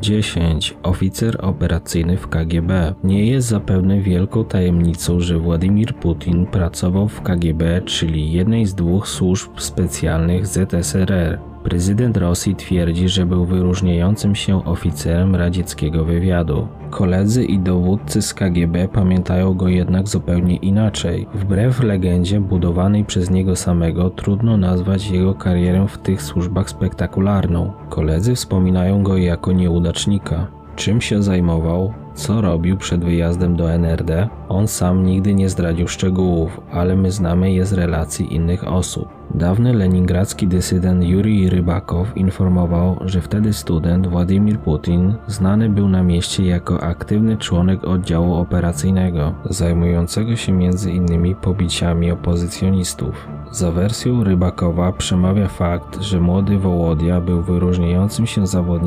10. Oficer operacyjny w KGB. Nie jest zapewne wielką tajemnicą, że Władimir Putin pracował w KGB, czyli jednej z dwóch służb specjalnych ZSRR. Prezydent Rosji twierdzi, że był wyróżniającym się oficerem radzieckiego wywiadu. Koledzy i dowódcy z KGB pamiętają go jednak zupełnie inaczej. Wbrew legendzie budowanej przez niego samego, trudno nazwać jego karierę w tych służbach spektakularną. Koledzy wspominają go jako nieudacznika. Czym się zajmował, co robił przed wyjazdem do NRD, on sam nigdy nie zdradził szczegółów, ale my znamy je z relacji innych osób. Dawny leningradzki dysydent Jurij Rybakow informował, że wtedy student Władimir Putin znany był na mieście jako aktywny członek oddziału operacyjnego, zajmującego się m.in. pobiciami opozycjonistów. Za wersją Rybakowa przemawia fakt, że młody Wołodia był wyróżniającym się zawodnikiem